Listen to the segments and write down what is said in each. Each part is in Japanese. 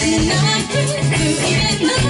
And I'm through.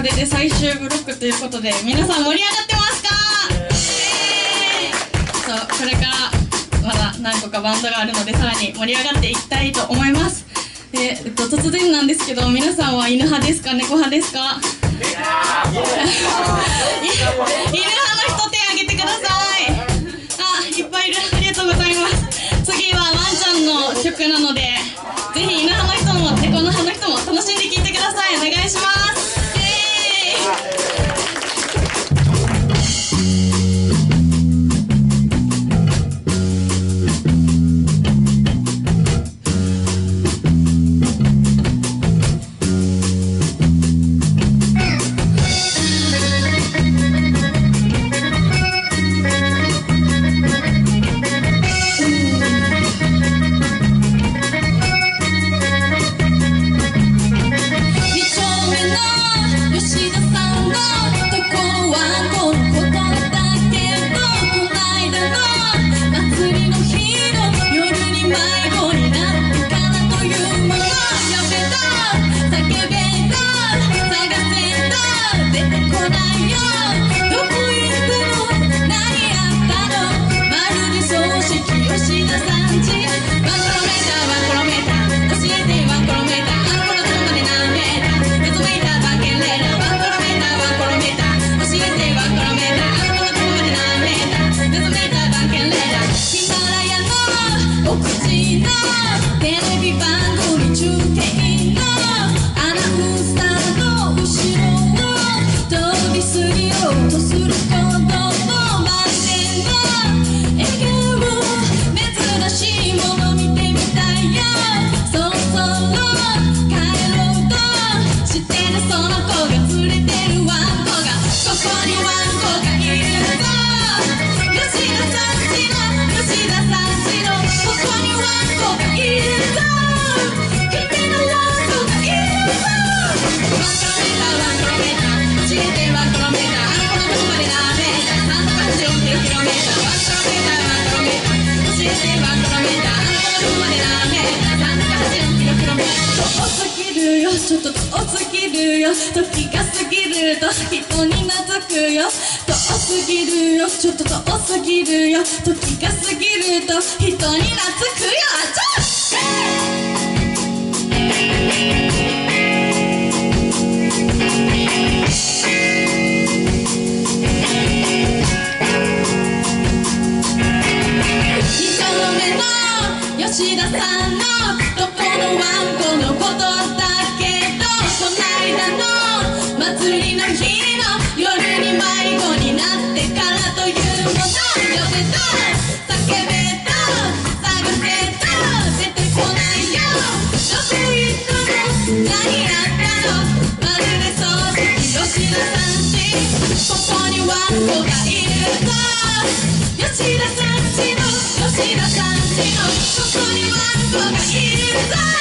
これで最終ブロックということで皆さん盛り上がってますか、そうこれからまだ何個かバンドがあるのでさらに盛り上がっていきたいと思います。で、えっと、突然なんですけど皆さんは犬派ですか？猫派ですか？犬派の人手挙げてください。あいっぱいいる。ありがとうございます。次はワンちゃんの曲なのでぜひ犬派の人も猫の派の人も楽しんで聴いてください。お願いします。よ時が過ぎると人に懐くよ。遠すぎるよ。ちょっと遠すぎるよ。時が過ぎると人に懐くよ。あちょっ二丁目の吉田さん。田さんちのこ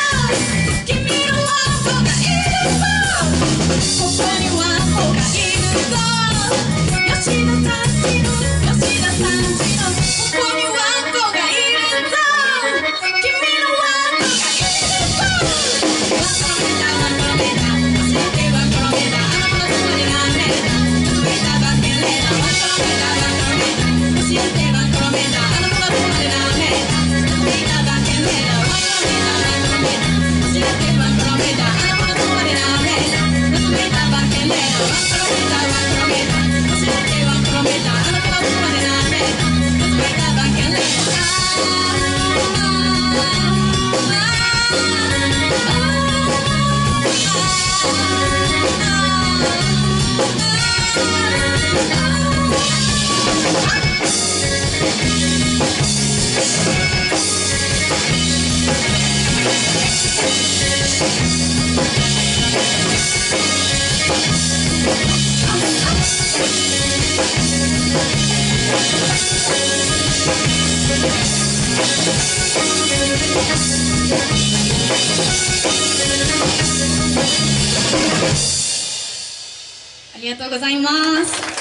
ありがとうございます。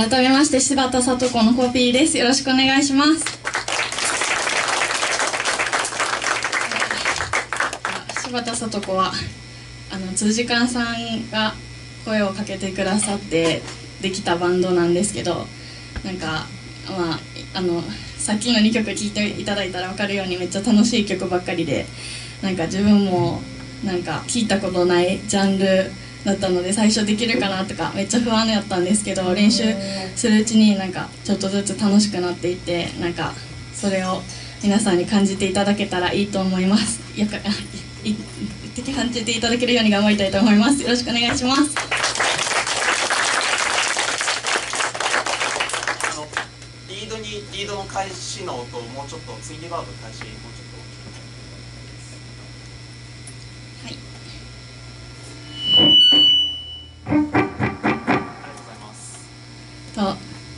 改めまして柴田聡子のコピーです。よろしくお願いします。柴田聡子はあの辻勘さんが声をかけてくださってできたバンドなんですけどなんかまああのさっきの2曲聴いていただいたら分かるようにめっちゃ楽しい曲ばっかりでなんか自分もなんか聞いたことないジャンルだったので最初できるかなとかめっちゃ不安やったんですけど練習するうちになんかちょっとずつ楽しくなっていってなんかそれを皆さんに感じていただけたらいいと思います。やかいい感じていただけるように頑張りたいと思います。よろしくお願いします。あのリードにリードの開始の音をもうちょっとツインリバーブ開始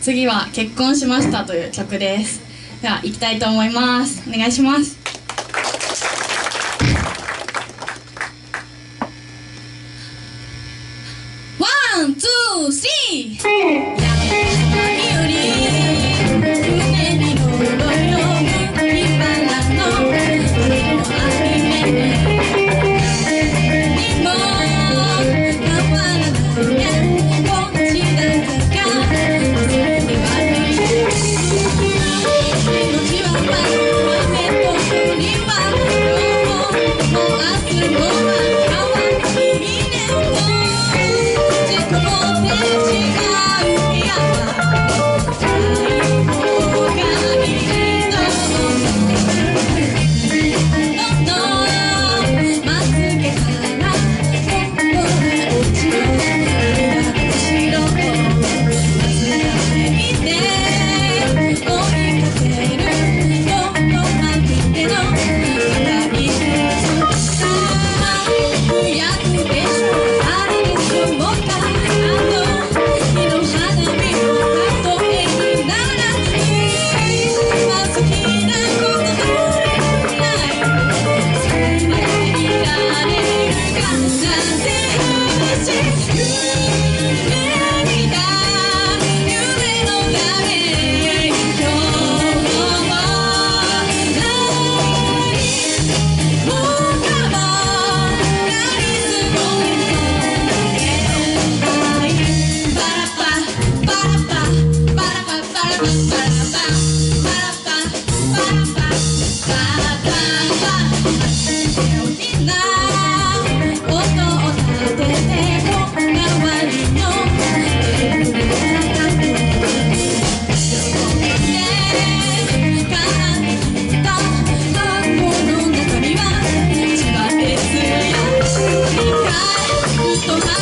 次は「結婚しました」という曲です。では行きたいと思います。お願いします。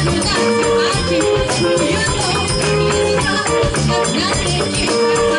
Thank you.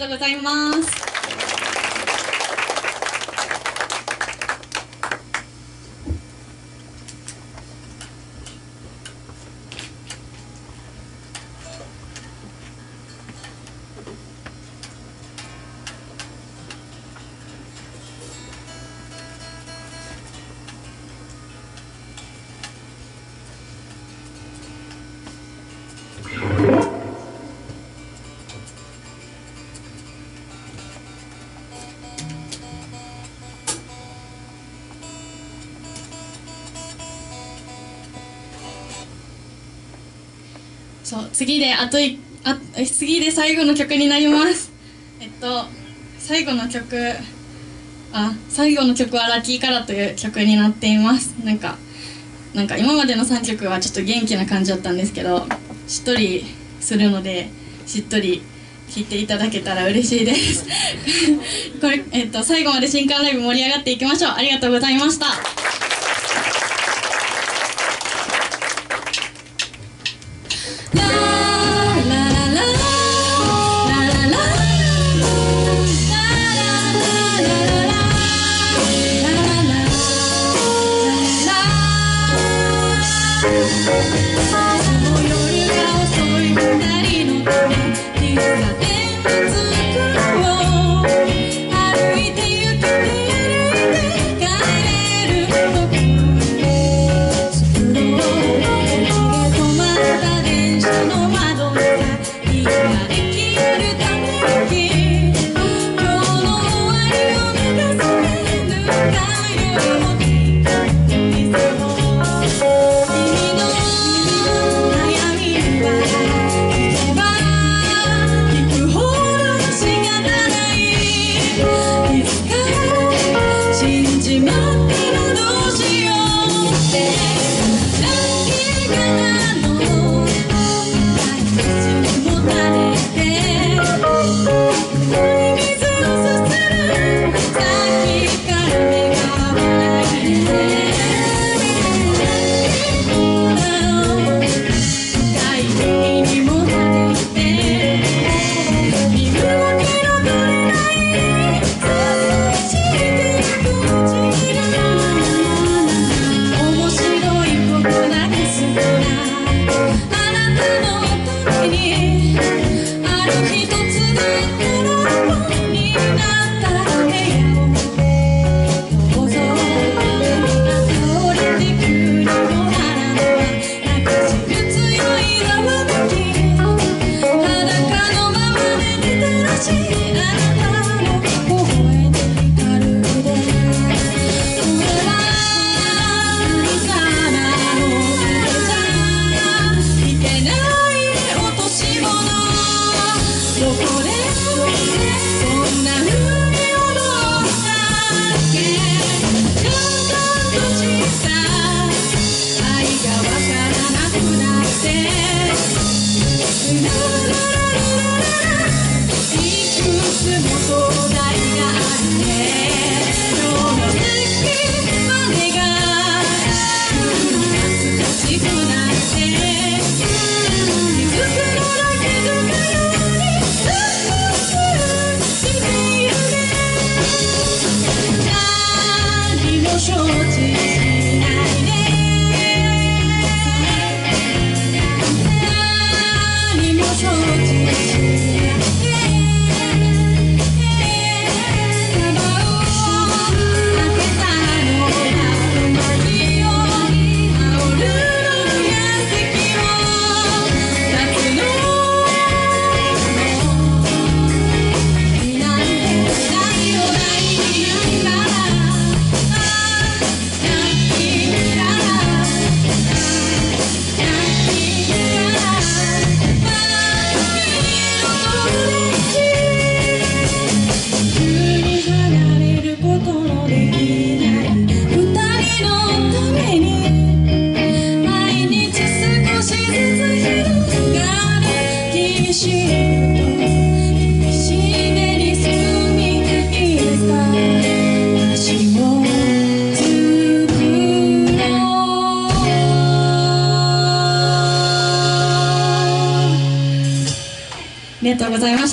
とうございます。そう次であといあ次で最後の曲になります。えっと最後の曲あ最後の曲は「ラッキーカラー」という曲になっています。なんかなんか今までの3曲はちょっと元気な感じだったんですけどしっとりするのでしっとり聴いていただけたら嬉しいです。これ、えっと、最後まで新刊ライブ盛り上がっていきましょう。ありがとうございました。No, no.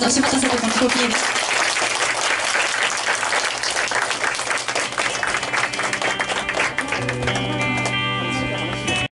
ました。おしまさるのです。